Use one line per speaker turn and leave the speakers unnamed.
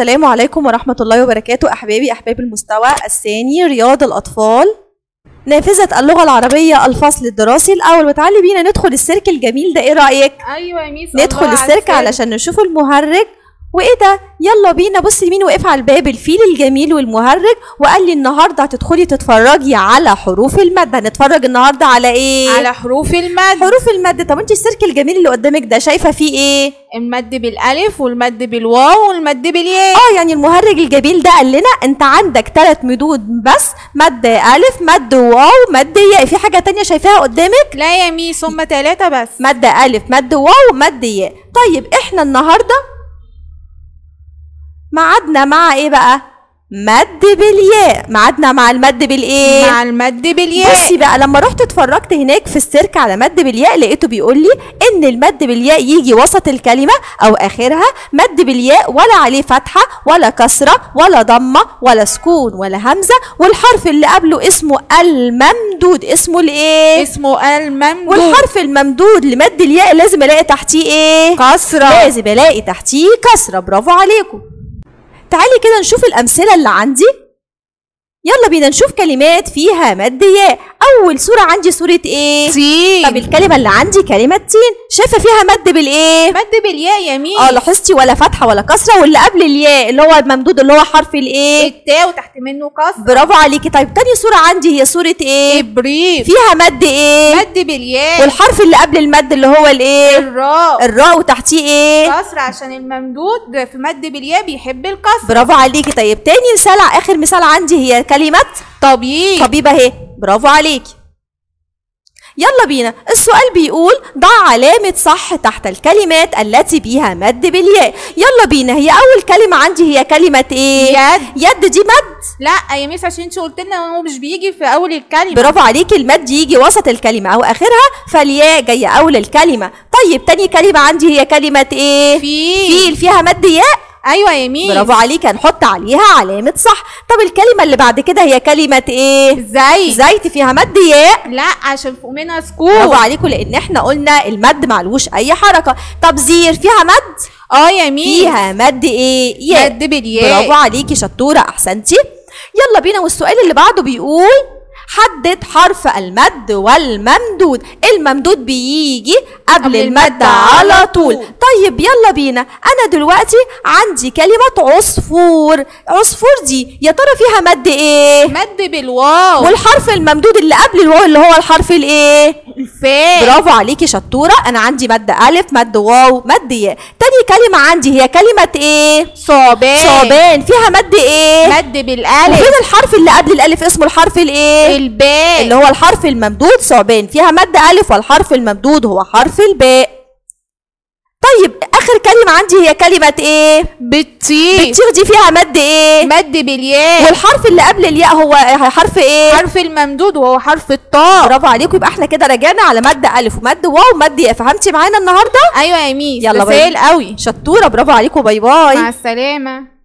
السلام عليكم ورحمة الله وبركاته أحبابي أحباب المستوى الثاني رياض الأطفال نافذة اللغة العربية الفصل الدراسي الأول وتعالي بينا ندخل السيرك الجميل ده إيه رأيك؟
أيوه يا Miss
ندخل السيرك. علشان نشوف المهرج وإيه ده؟ يلا بينا بصي مين وقف على الباب؟ الفيل الجميل والمهرج. وقال لي النهارده هتدخلي تتفرجي على حروف المد هنتفرج النهارده على إيه؟
على حروف المد
حروف المد طب أنت السيرك الجميل اللي قدامك ده شايفة فيه إيه؟
المد بالألف والمد بالواو والمد بالياء.
آه يعني المهرج الجميل ده قال لنا أنت عندك ثلاث مدود بس. مد ألف مد واو مد ياء. في حاجة تانية شايفاها قدامك؟
لا يا Miss هما ثلاثة بس.
مد ألف مد واو مد ياء. طيب إحنا النهارده معادنا مع إيه بقى؟ مد بالياء. معادنا مع المد بالإيه؟
مع المد بالياء.
بصي بقى لما رحت اتفرجت هناك في السيرك على مد بالياء لقيته بيقول لي إن المد بالياء يجي وسط الكلمة أو آخرها مد بالياء ولا عليه فتحة ولا كسرة ولا ضمة ولا سكون ولا همزة. والحرف اللي قبله اسمه الممدود. اسمه الايه
اسمه الممدود.
والحرف الممدود لمد الياء لازم ألاقي تحتيه إيه؟
كسرة.
لازم ألاقي تحتيه كسرة. برافو عليكم. تعالي كده نشوف الأمثلة اللي عندي. يلا بينا نشوف كلمات فيها مد ياء أول صوره عندي صوره إيه؟ طب
تين
الكلمة اللي عندي كلمة تين شايفة فيها مد بالإيه؟
مد بالياء يا ميس
آه لاحظتي ولا فتحة ولا كسرة؟ واللي قبل الياء اللي هو الممدود اللي هو حرف الإيه؟
التاء وتحت منه كسر
برافو عليكي. طيب تاني صوره عندي هي صوره إيه؟
إبريق.
فيها مد إيه؟
مد بالياء.
والحرف اللي قبل المد اللي هو الإيه؟
الراء.
الراء. وتحتيه إيه؟
كسر عشان الممدود في مد بالياء بيحب الكسر
برافو عليكي. طيب تاني مثال آخر مثال عندي هي كلمة
طبيب.
طبيب اهي. برافو عليكي يلا بينا. السؤال بيقول ضع علامة صح تحت الكلمات التي بها مد بالياء. يلا بينا. هي أول كلمة عندي هي كلمة إيه؟
يد.
يد دي مد.
لا يا Miss عشان انت قلت لنا هو مش بيجي في أول الكلمة.
برافو عليكي المد يجي وسط الكلمة أو آخرها فالياء جاية أول الكلمة. طيب تاني كلمة عندي هي كلمة إيه؟
في
فيل. فيها مد ياء؟
أيوه يا Miss
برافو عليكي هنحط عليها علامة صح. طب الكلمة اللي بعد كده هي كلمة إيه؟
زي
زيت فيها مد ياء.
لا عشان فوق منها
برافو
سكون
عليكم لأن إحنا قلنا المد معلوش أي حركة. طب زير فيها مد؟
آه يا ميس
فيها مد إيه؟ ياء.
مد بالياء.
برافو عليكي شطورة أحسنتي. يلا بينا والسؤال اللي بعده بيقول حدد حرف المد والممدود. الممدود بيجي قبل
قبل
المد على
على
طول.
طول.
طيب يلا بينا. أنا دلوقتي عندي كلمة عصفور. عصفور دي يا ترى فيها مد إيه؟
مد بالواو.
والحرف الممدود اللي قبل الواو اللي هو الحرف الإيه؟
الفاء
برافو عليكي شطورة. أنا عندي مد ألف مد واو مد ياء. تاني كلمة عندي هي كلمة إيه؟
صابان
صابان فيها مد إيه؟
مد بالألف.
وفين الحرف اللي قبل الألف؟ اسمه الحرف الإيه؟
الباء.
اللي هو الحرف الممدود صعبان فيها مد ألف والحرف الممدود هو حرف الباء. طيب آخر كلمة عندي هي كلمة إيه؟
بتطير.
بتطير دي فيها مد إيه؟
مد بالياء.
والحرف اللي قبل الياء هو حرف إيه؟
حرف الممدود وهو حرف الطاء.
برافو عليكم يبقى إحنا كده رجعنا على مد ألف ومد واو ومد ياء. فهمتي معانا النهارده؟
أيوه يا Miss
يلا.
سهل قوي
شطورة برافو عليكم bye bye.
مع السلامة.